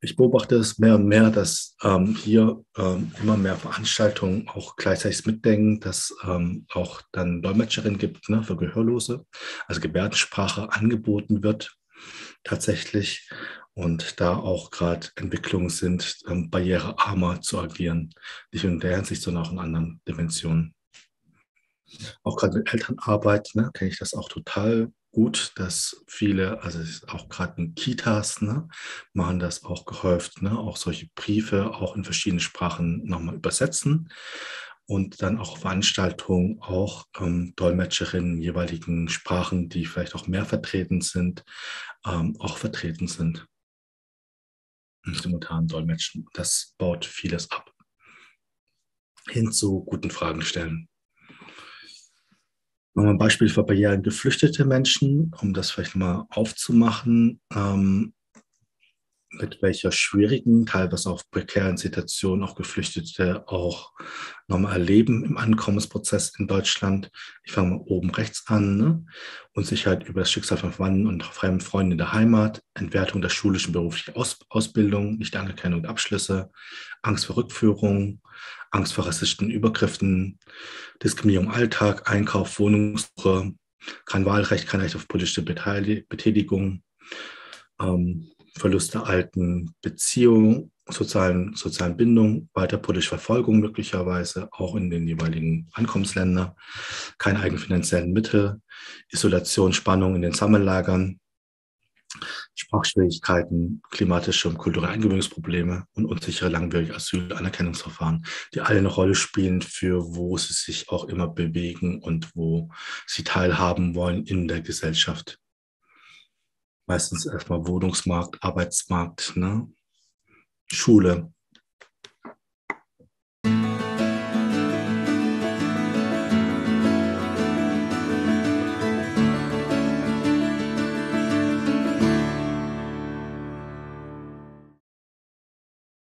Ich beobachte es mehr und mehr, dass ähm, hier ähm, immer mehr Veranstaltungen auch gleichzeitig mitdenken, dass ähm, auch dann Dolmetscherin gibt ne, für Gehörlose, also Gebärdensprache angeboten wird tatsächlich und da auch gerade Entwicklungen sind, ähm, barrierearmer zu agieren. Nicht in der Hinsicht, sondern auch in anderen Dimensionen. Auch gerade mit Elternarbeit ne, kenne ich das auch total gut, dass viele, also auch gerade in Kitas, ne, machen das auch gehäuft, ne, auch solche Briefe auch in verschiedenen Sprachen nochmal übersetzen und dann auch Veranstaltungen, auch ähm, Dolmetscherinnen in jeweiligen Sprachen, die vielleicht auch mehr vertreten sind, ähm, auch vertreten sind simultan dolmetschen. Das baut vieles ab. Hin zu guten Fragen stellen. Nochmal ein Beispiel für Barrieren geflüchtete Menschen, um das vielleicht mal aufzumachen. Ähm, mit welcher schwierigen, teilweise auch prekären Situation auch Geflüchtete auch nochmal erleben im Ankommensprozess in Deutschland. Ich fange mal oben rechts an. Ne? Unsicherheit über das Schicksal von Verwandten und fremden Freunden in der Heimat, Entwertung der schulischen beruflichen Aus Ausbildung, nicht Anerkennung der Abschlüsse, Angst vor Rückführung, Angst vor rassistischen Übergriffen, Diskriminierung im Alltag, Einkauf, Wohnungssuche, kein Wahlrecht, kein Recht auf politische Beteiligung. Ähm, Verlust der alten Beziehung, sozialen, sozialen Bindung, weiter politische Verfolgung möglicherweise, auch in den jeweiligen Ankommensländern, keine eigenen finanziellen Mittel, Isolation, Spannung in den Sammellagern, Sprachschwierigkeiten, klimatische und kulturelle Eingewöhnungsprobleme und unsichere langwierige Asylanerkennungsverfahren, die alle eine Rolle spielen für wo sie sich auch immer bewegen und wo sie teilhaben wollen in der Gesellschaft. Meistens erstmal Wohnungsmarkt, Arbeitsmarkt, ne? Schule,